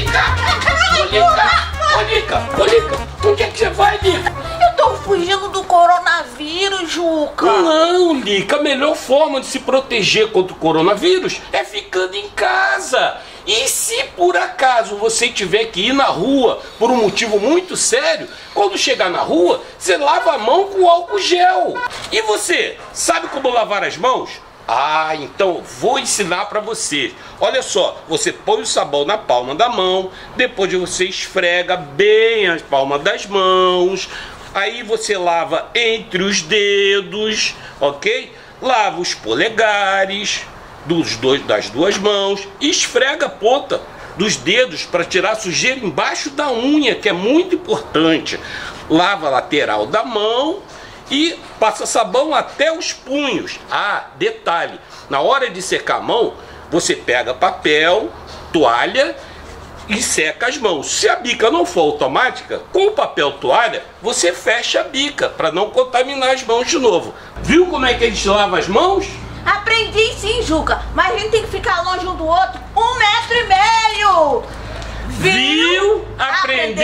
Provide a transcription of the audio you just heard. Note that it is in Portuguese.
Lica! Ô, Lica! Ô, Lica! Ô, Lica! Onde é que você vai, Lica? Eu tô fugindo do coronavírus, Juca. Não, Lica, a melhor forma de se proteger contra o coronavírus é ficando em casa. E se por acaso você tiver que ir na rua por um motivo muito sério, quando chegar na rua, você lava a mão com álcool gel. E você, sabe como lavar as mãos? Ah, então vou ensinar para você. Olha só, você põe o sabão na palma da mão, depois você esfrega bem as palmas das mãos, aí você lava entre os dedos, ok? Lava os polegares dos dois, das duas mãos, esfrega a ponta dos dedos para tirar sujeira embaixo da unha, que é muito importante. Lava a lateral da mão e passa sabão até os punhos. Ah, detalhe: na hora de secar a mão, você pega papel, toalha e seca as mãos. Se a bica não for automática, com o papel toalha, você fecha a bica para não contaminar as mãos de novo. Viu como é que a gente lava as mãos? Aprendi sim, Juca, mas a gente tem que ficar longe um do outro um metro e meio. Viu? Aprendi.